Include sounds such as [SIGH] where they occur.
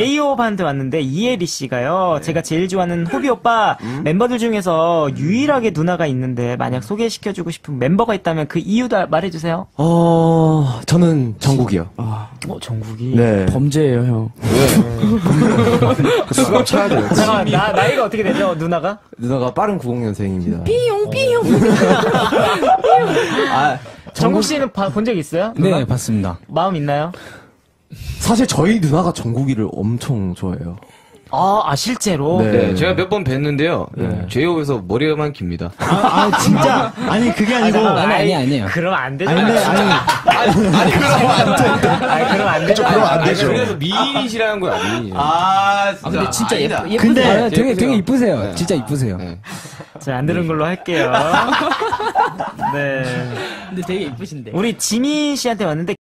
제이홉한테 왔는데 이혜리 씨가요. 제가 제일 좋아하는 호비 오빠 멤버들 중에서 유일하게 누나가 있는데 만약 소개시켜주고 싶은 멤버가 있다면 그 이유도 말해주세요. 어, 저는 정국이요. 어 정국이. 네. 범죄예요, 형. 수갑 차야 돼요. 잠깐만 나 나이가 어떻게 되죠 누나가? 누나가 빠른 90년생입니다. 삐용 삐용. [LAUGHS] 아, 정국 씨는 본 적 있어요? 누나? 네, 봤습니다. 마음 있나요? 사실 저희 누나가 정국이를 엄청 좋아해요. 아, 아 실제로. 네. 네, 제가 몇 번 뵀는데요. 네. 제이홉에서 머리만 깁니다. 아, 아, 진짜. 아니, 그게 아니고. 잠깐만, 아니, 아니, 아니에요. 그럼 안 아니, 되잖아. 근데, 아니, 아니, 그럼 안 되죠. 그러면 안 아니, 되죠. 그래서 미인이시라는 거야, 미인. 아, 아, 근데 진짜 예쁘, 예쁘 근데- 아, 되게, 예쁘세요. 되게 이쁘세요. 네. 진짜 이쁘세요. 네. 자, 안 들은 걸로 할게요. [LAUGHS] 네. 근데 되게 이쁘신데. 우리 지민 씨한테 왔는데